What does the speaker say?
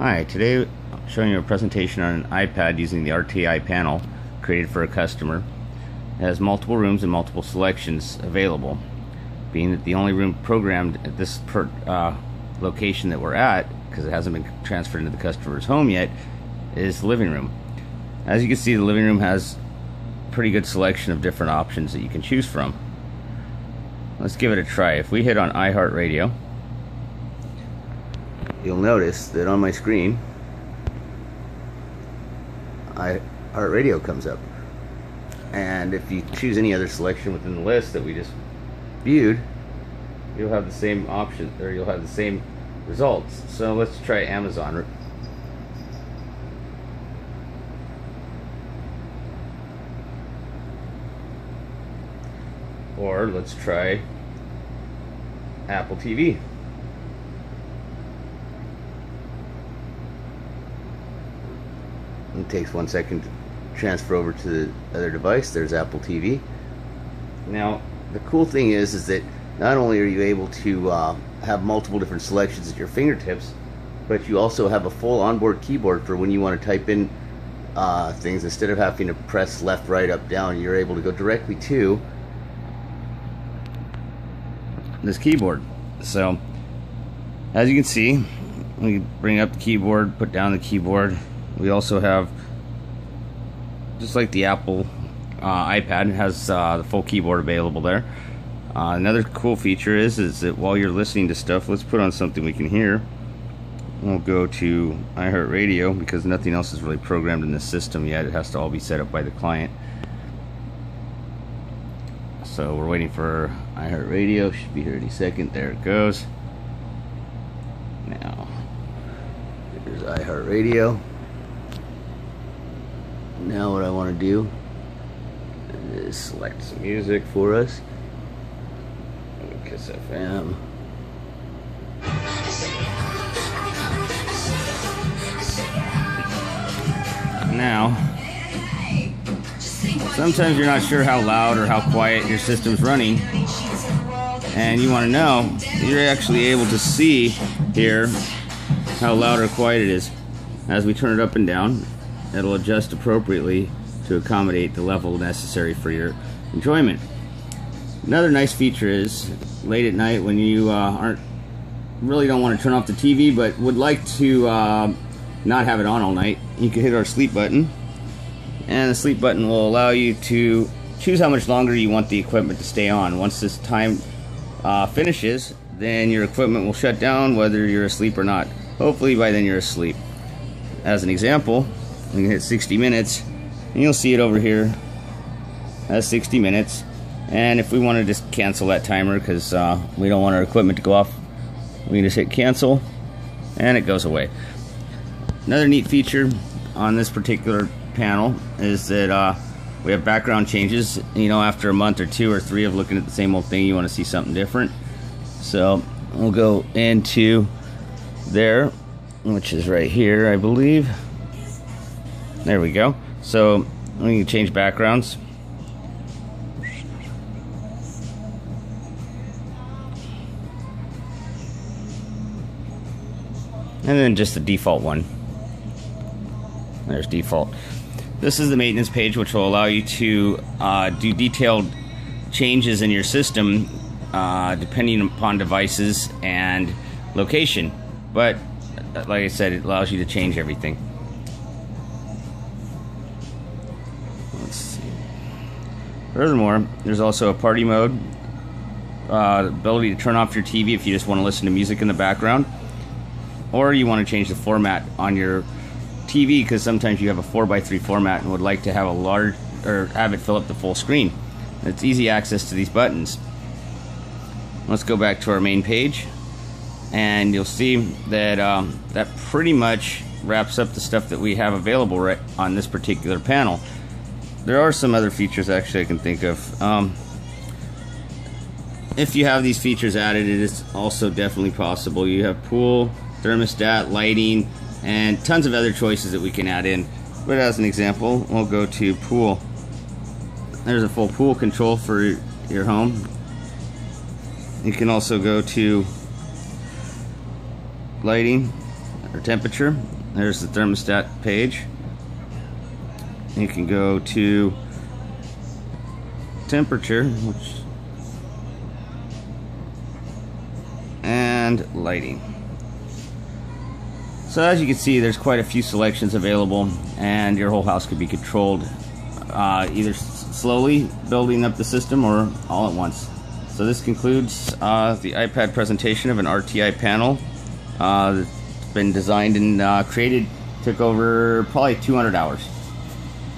Hi, today I'm showing you a presentation on an iPad using the RTI panel created for a customer. It has multiple rooms and multiple selections available. Being that the only room programmed at this per, uh, location that we're at, because it hasn't been transferred into the customer's home yet, is the living room. As you can see, the living room has a pretty good selection of different options that you can choose from. Let's give it a try. If we hit on iHeartRadio, you'll notice that on my screen, iHeartRadio comes up. And if you choose any other selection within the list that we just viewed, you'll have the same option, or you'll have the same results. So let's try Amazon. Or let's try Apple TV. It takes one second to transfer over to the other device. There's Apple TV. Now, the cool thing is, is that not only are you able to uh, have multiple different selections at your fingertips, but you also have a full onboard keyboard for when you want to type in uh, things instead of having to press left, right, up, down. You're able to go directly to this keyboard. So, as you can see, we bring up the keyboard, put down the keyboard. We also have, just like the Apple uh, iPad, has uh, the full keyboard available there. Uh, another cool feature is is that while you're listening to stuff, let's put on something we can hear. We'll go to iHeartRadio because nothing else is really programmed in the system yet. It has to all be set up by the client. So we're waiting for iHeartRadio. Should be here any second. There it goes. Now, here's iHeartRadio. Now what I want to do is select some music for us. Kiss FM. Now, sometimes you're not sure how loud or how quiet your system's running, and you want to know, you're actually able to see here how loud or quiet it is. As we turn it up and down, it'll adjust appropriately to accommodate the level necessary for your enjoyment. Another nice feature is late at night when you uh, aren't really don't want to turn off the TV but would like to uh, not have it on all night, you can hit our sleep button, and the sleep button will allow you to choose how much longer you want the equipment to stay on. Once this time uh, finishes, then your equipment will shut down whether you're asleep or not. Hopefully by then you're asleep. As an example, we can hit 60 minutes, and you'll see it over here that's 60 minutes. And if we want to just cancel that timer because uh, we don't want our equipment to go off, we can just hit cancel, and it goes away. Another neat feature on this particular panel is that uh, we have background changes. You know, after a month or two or three of looking at the same old thing, you want to see something different. So we'll go into there, which is right here, I believe. There we go. So we can change backgrounds. And then just the default one. There's default. This is the maintenance page, which will allow you to uh, do detailed changes in your system uh, depending upon devices and location. But like I said, it allows you to change everything. Furthermore, there's also a party mode, uh, ability to turn off your TV if you just want to listen to music in the background, or you want to change the format on your TV because sometimes you have a 4x3 format and would like to have a large or have it fill up the full screen. It's easy access to these buttons. Let's go back to our main page and you'll see that um, that pretty much wraps up the stuff that we have available right on this particular panel. There are some other features actually I can think of. Um, if you have these features added, it is also definitely possible. You have pool, thermostat, lighting, and tons of other choices that we can add in. But as an example, we'll go to pool. There's a full pool control for your home. You can also go to lighting. or temperature. There's the thermostat page. You can go to temperature, which and lighting. So as you can see, there's quite a few selections available, and your whole house could be controlled uh, either slowly building up the system or all at once. So this concludes uh, the iPad presentation of an RTI panel. Uh, it's been designed and uh, created, took over probably 200 hours.